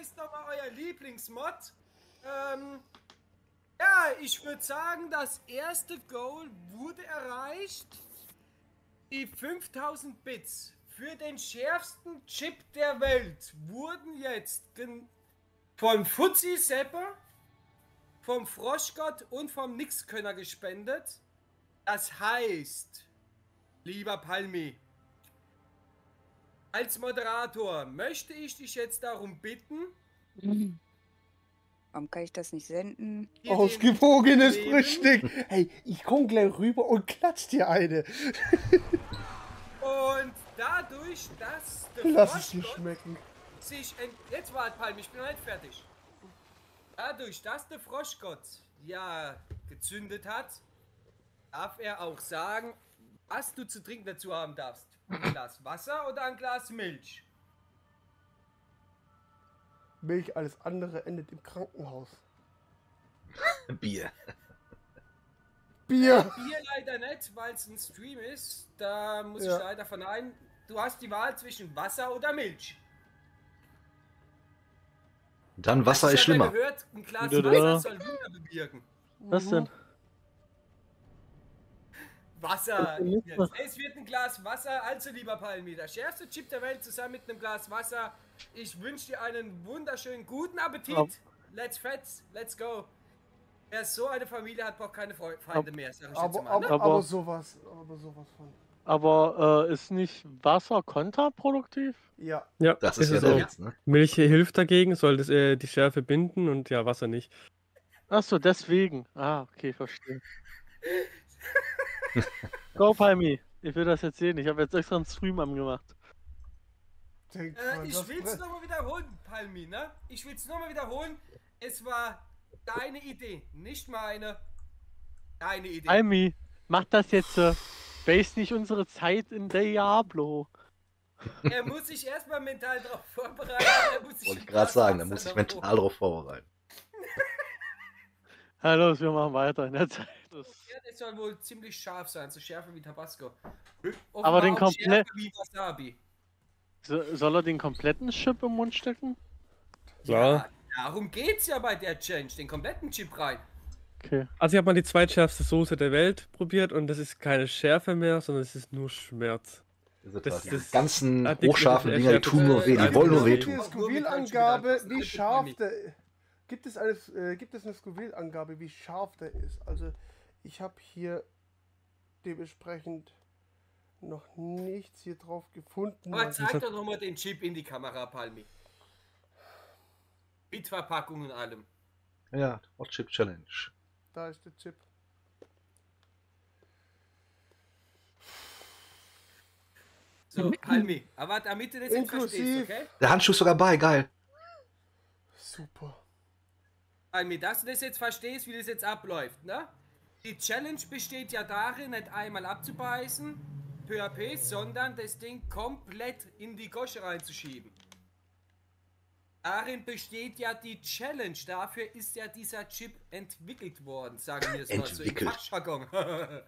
ist nochmal euer Lieblingsmod. Ähm, ja, ich würde sagen, das erste Goal wurde erreicht. Die 5000 Bits für den schärfsten Chip der Welt wurden jetzt vom Fuzzi Sepper, vom Froschgott und vom Nixkönner gespendet. Das heißt, lieber Palmi, als Moderator möchte ich dich jetzt darum bitten. Warum kann ich das nicht senden? Ausgewogenes Frühstück. Hey, ich komm gleich rüber und klatsch dir eine. und dadurch, dass der Lass es dir schmecken. Sich jetzt wart, Palm, ich bin nicht fertig. Dadurch, dass der Froschgott ja gezündet hat, darf er auch sagen, was du zu trinken dazu haben darfst. Ein Glas Wasser oder ein Glas Milch? Milch, alles andere endet im Krankenhaus. Bier. Bier. Bier leider nicht, weil es ein Stream ist. Da muss ja. ich leider verneinen. Du hast die Wahl zwischen Wasser oder Milch. Dann Wasser ist schlimmer. Gehört, ein Glas Wasser soll Wunder bewirken. Was denn? Wasser. Es wird ein Glas Wasser, also lieber Palmi. Der schärfste Chip der Welt zusammen mit einem Glas Wasser. Ich wünsche dir einen wunderschönen guten Appetit. Ja. Let's fetz, let's go. Wer so eine Familie hat, braucht keine Feinde mehr, sag ich aber, jetzt mal. Aber, ne? aber, aber sowas, aber sowas von. Aber äh, ist nicht Wasser kontraproduktiv? Ja. Ja, das ist, ist ja der Witz, ne? Milch hilft dagegen, soll das, äh, die Schärfe binden und ja, Wasser nicht. Achso, deswegen. Ah, okay, verstehe. Go, Palmi. Ich will das jetzt sehen. Ich habe jetzt extra einen Stream angemacht. Äh, ich will es nochmal wiederholen, Palmi, ne? Ich will es nochmal wiederholen. Es war deine Idee, nicht meine. Deine Idee. Palmi, mach das jetzt. Äh, Base nicht unsere Zeit in Diablo. Er muss sich erstmal mental darauf vorbereiten. Wollte ich gerade sagen, er muss sich mental darauf vorbereiten. Hallo, wir machen weiter in der Zeit. Das ja, der soll wohl ziemlich scharf sein, so schärfer wie Tabasco. Offenbar Aber den kompletten. So, soll er den kompletten Chip im Mund stecken? Ja. ja, darum geht's ja bei der Change, den kompletten Chip rein. Okay. Also ich habe mal die zweitschärfste Soße der Welt probiert und das ist keine Schärfe mehr, sondern es ist nur Schmerz. Das, das, das ganzen hochscharfen Dinger, die tun nur weh, die wollen nur wehtun. Die Scoville-Angabe, wie scharf der gibt es, eine, äh, gibt es eine Scoville-Angabe, wie scharf der ist? Also ich habe hier dementsprechend noch nichts hier drauf gefunden. Aber zeig doch nochmal den Chip in die Kamera, Palmi. Mit Verpackung und allem. Ja, Hot Chip Challenge. Da ist der Chip. So, Palmi, aber damit du das jetzt verstehst, okay? Der Handschuh ist sogar bei, geil. Super. Palmi, dass du das jetzt verstehst, wie das jetzt abläuft, ne? Die Challenge besteht ja darin, nicht einmal abzubeißen, peu à peu, sondern das Ding komplett in die Gosche reinzuschieben. Darin besteht ja die Challenge. Dafür ist ja dieser Chip entwickelt worden, sagen wir es mal so im Fachjargon.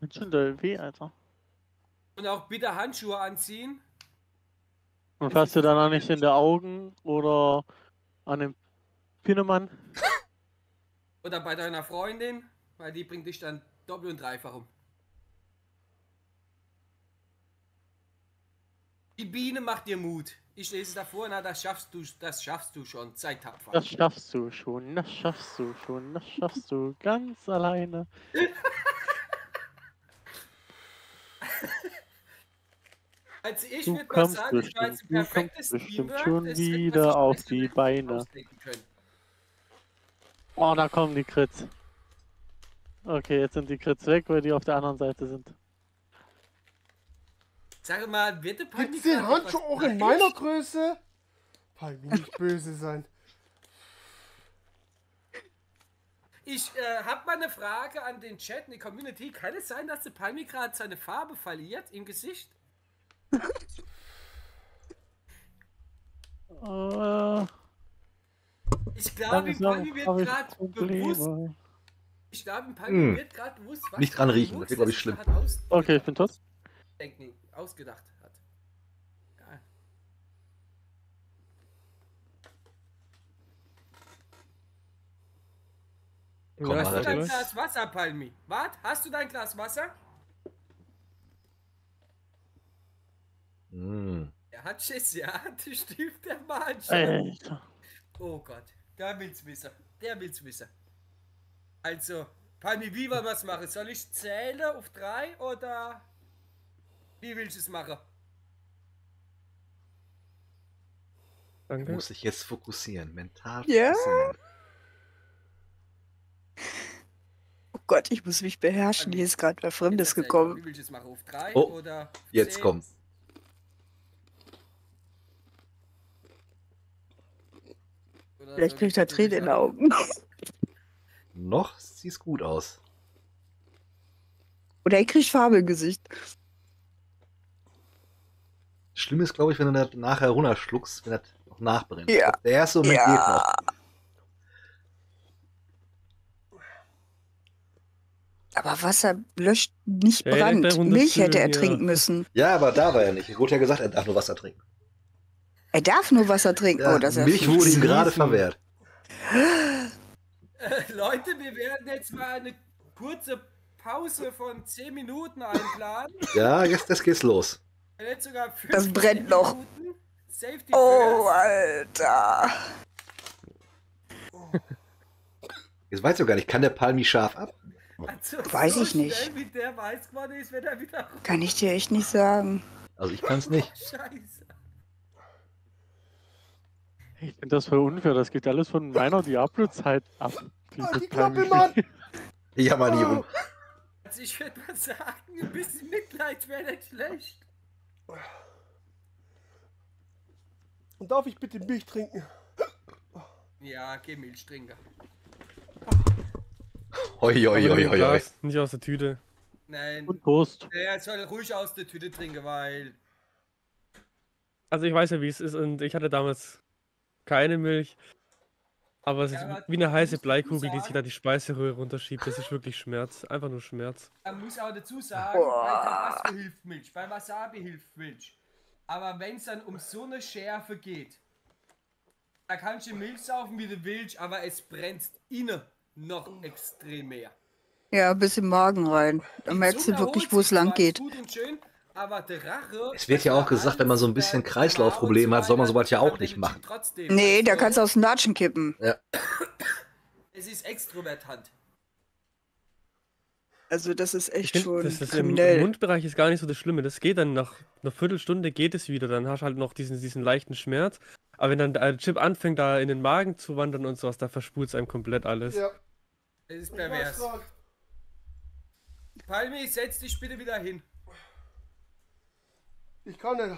Mit schon der weh, Alter. Und auch bitte Handschuhe anziehen. Und fasst du dann auch nicht in der Augen oder an dem Pinnemann? Oder bei deiner Freundin, weil die bringt dich dann doppelt und dreifach um. Die Biene macht dir Mut. Ich lese davor, na, das schaffst du, das schaffst du schon. Sei tapfer. Das schaffst du schon, das schaffst du schon, das schaffst du ganz alleine. also ich würde mal sagen, ich war jetzt perfektes bestimmt schon wieder auf die Beine. Oh, da kommen die Crits. Okay, jetzt sind die Crits weg, weil die auf der anderen Seite sind. Sag mal, wird der Palmi Gibt's den Handschuh auch in meiner Größe? Palmi, nicht böse sein. Ich äh, habe mal eine Frage an den Chat, in die Community. Kann es sein, dass der Palmi gerade seine Farbe verliert im Gesicht? äh, ich glaube, Pagi wird gerade bewusst. Ich glaube, Pagi hm. wird gerade bewusst, was Nicht dran riechen, das ist, glaube ich, schlimm. Okay, ich bin tot. Denken, ausgedacht hat. Ja. Komm, hast du dein Glas Wasser, Palmi? Wart, hast du dein Glas Wasser? Hat ja. Der Stief, der mal schon. Alter. Oh Gott, der will's wissen. Der will's wissen. Also, Palmi, wie wollen wir es machen? Soll ich zählen auf drei oder wie willst du es machen? Danke. musst dich jetzt fokussieren, mental Ja? fokussieren. Oh Gott, ich muss mich beherrschen. Hier ist gerade was Fremdes gekommen. Wie willst du es machen? Auf drei Oh, oder auf Jetzt kommt's. Vielleicht er ich das Tränen in den Augen. Noch sieht's gut aus. Oder er kriegt Farbe im Gesicht. Schlimm ist, glaube ich, wenn du das nachher runterschluckst, wenn das noch nachbrennt. Ja. Der erste Moment geht noch. Ja. Aber Wasser löscht nicht Ja, ja, Brand. Milch hätte er ja. trinken müssen. Ja, aber da war er nicht. Er wurde ja gesagt, er darf nur Wasser trinken. Er darf nur Wasser trinken. Ja, oh, das ist ja Milch wurde ihm gerade verwehrt. Äh, Leute, wir werden jetzt mal eine kurze Pause von 10 Minuten einplanen. Ja, jetzt das geht's los. Jetzt sogar 15 Das brennt noch. Minuten. Safety Oh, first. Alter. Jetzt weißt du gar nicht, kann der Palmi scharf ab? Also, Weiß so ich nicht. Schnell, wie der weiß ist, Kann ich dir echt nicht sagen. Also ich kann's nicht. Scheiße. Ich finde das voll unfair. Das geht alles von meiner Diablo-Zeit ab. Halt die Klappe, Mann! Ich jammer nie rum. Also ich würde mal sagen, ein bisschen Mitleid wäre nicht schlecht. Und darf ich bitte Milch trinken? Ja, geh Milch trinken. Hoi, hoi, hoi, hoi, hoi. Nicht aus der Tüte. Nein, Und Toast. er soll ruhig aus der Tüte trinken, weil Also ich weiß ja, wie es ist und ich hatte damals keine Milch. Aber es ist wie eine heiße Bleikugel, die sich da die Speiseröhre runterschiebt. Das ist wirklich Schmerz. Einfach nur Schmerz. man muss auch dazu sagen, Boah. bei Tabasco hilft Milch, bei Wasabi hilft Milch. Aber wenn es dann um so eine Schärfe geht, da kannst du Milch saufen, wie du willst, aber es brennt innen noch extrem mehr. Ja, bis im Magen rein. Da merkst du wirklich, wo es lang geht. Gut und schön, aber der Rache. Es wird ja auch gesagt, wenn man so ein bisschen Kreislaufprobleme hat, soll man sowas ja auch nicht machen. Trotzdem, Nee, da du? kannst du aus dem Latschen kippen. Es ist extrovertant. Also das ist Ich echt finde, schon das ist im kriminell. Mundbereich ist gar nicht so das Schlimme. Das geht dann nach einer Viertelstunde geht es wieder. Dann hast du halt noch diesen, diesen leichten Schmerz. Aber wenn dann der Chip anfängt, da in den Magen zu wandern und sowas, da verspult es einem komplett alles. Ja. Es ist pervers. Palmi, setz dich bitte wieder hin. Ich kann nicht.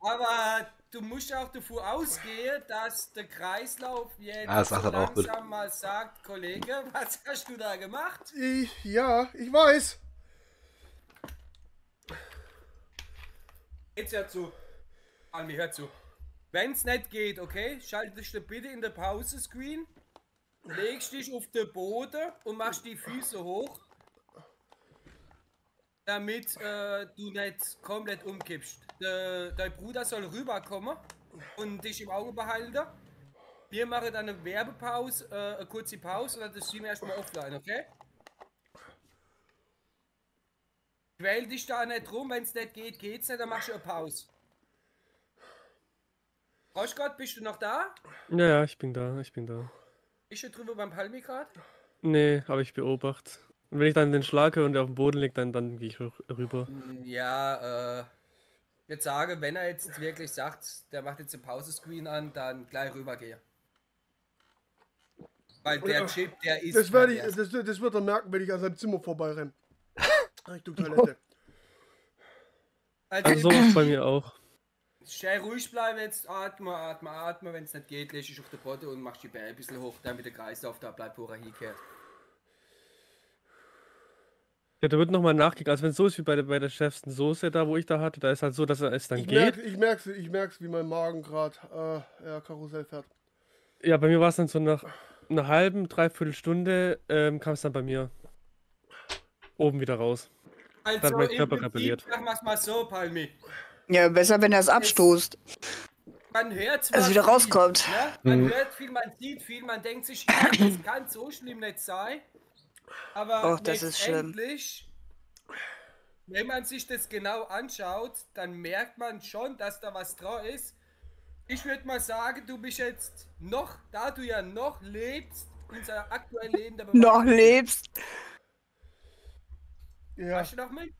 Aber du musst ja auch davon ausgehen, dass der Kreislauf jetzt Ah, sag so langsam mal sagt, Kollege, was hast du da gemacht? Ich, ja, ich weiß. Jetzt hör zu. Palmi, hör zu. Wenn's nicht geht, okay, schaltest du bitte in der Pause-Screen, legst dich auf den Boden und machst die Füße hoch, damit äh, du nicht komplett umkippst. Der, dein Bruder soll rüberkommen und dich im Auge behalten. Wir machen dann eine Werbepause, äh, eine kurze Pause und dann das Stream erstmal offline, okay? Quäl dich da nicht rum, wenn es nicht geht, geht's nicht, dann machst du eine Pause. Roschgott, bist du noch da? Ja, ja, ich bin da, ich bin da. Bist du drüber beim Palmi grad? Nee, aber ich beobachte. Und wenn ich dann den Schlag höre und der auf dem Boden liegt, dann, dann gehe ich rü- rüber. Ja, äh. Ich würde sagen, wenn er jetzt wirklich sagt, der macht jetzt den Pause-Screen an, dann gleich rübergehen. Weil der Ja. Chip, der ist. Das, werde ich, das, das wird er merken, wenn ich an seinem Zimmer vorbeirenne. Richtung Toilette. Also, Also sowas bei mir auch. schnell ruhig bleiben jetzt, atme, atme, atme. Wenn es nicht geht, lässt dich auf der Botte und machst die Beine ein bisschen hoch, damit der Kreislauf da bleibt, wo er hinkehrt. Ja, da wird nochmal nachgegangen. Also wenn es so ist wie bei der, bei der chefsten Soße da, wo ich da hatte, da ist halt so, dass er es dann Ich geht. merke, ich merk's, ich merk's, wie mein Magen gerade äh, ja, Karussell fährt. Ja, bei mir war es dann so nach einer halben, dreiviertel Stunde ähm, kam es dann bei mir oben wieder raus. Also, hat mein im Körper rebelliert. Machen wir es mal so, Palmi. Ja, besser, wenn er es abstoßt. Man hört Also wieder viel, rauskommt. Ne? Man Mhm. hört viel, man sieht viel, man denkt sich, ja, das kann so schlimm nicht sein. Aber Och, das ist schlimm. letztendlich, wenn man sich das genau anschaut, dann merkt man schon, dass da was dran ist. Ich würde mal sagen, du bist jetzt noch, da du ja noch lebst, unser aktuell lebender Noch lebst. Ja, Hast du noch mit?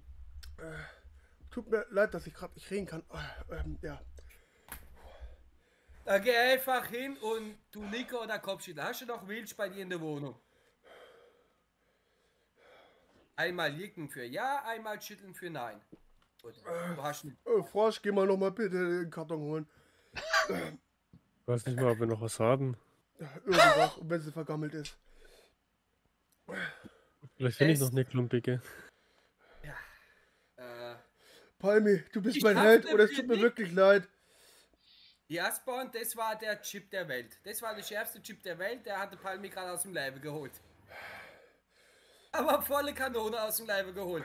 tut mir leid, dass ich gerade nicht reden kann. Äh, Ähm, ja. Da geh einfach hin und du Nico oder Kopfschüttel. Hast du noch Milch bei dir in der Wohnung? Einmal liegen für Ja, einmal schütteln für Nein. Gut, du hast nicht. Äh, Frosch, geh mal noch mal bitte den Karton holen. Ich weiß nicht mal, ob wir noch was haben. Irgendwas, wenn sie vergammelt ist. Vielleicht finde ich noch eine klumpige. Äh, Palmi, du bist Ich mein Held und es tut mir wirklich leid. ja, Spawn, das war der Chip der Welt. Das war der schärfste Chip der Welt. Der hatte Palmi gerade aus dem Leibe geholt. Aber volle Kanone aus dem Leibe geholt.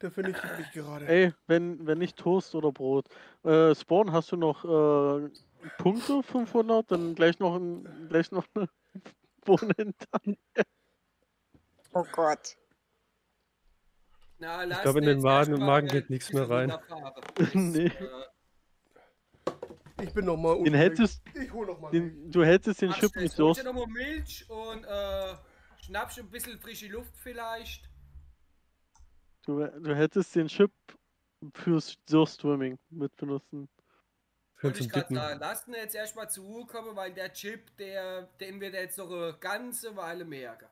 Der finde ich dich gerade. Ey, wenn, wenn nicht Toast oder Brot. Äh, Spawn, hast du noch äh, Punkte 500? Dann gleich noch, ein, gleich noch eine Bohne in Oh Gott. Na, lass glaub, in mir den Magen- mal Magen geht nichts mehr rein. Nee. äh, Ich bin noch mal Den unten. hättest, Ich hol noch mal. Milch. den, du hättest den Chip nicht so. Holst du nochmal Milch und äh, schnappst ein bisschen frische Luft vielleicht. Du, du hättest den Chip fürs Surfswimming mit benutzen. Zum ich gerade sagen, lass ihn jetzt erstmal zur Ruhe kommen, weil der Chip, der, den wird er jetzt noch eine ganze Weile merken.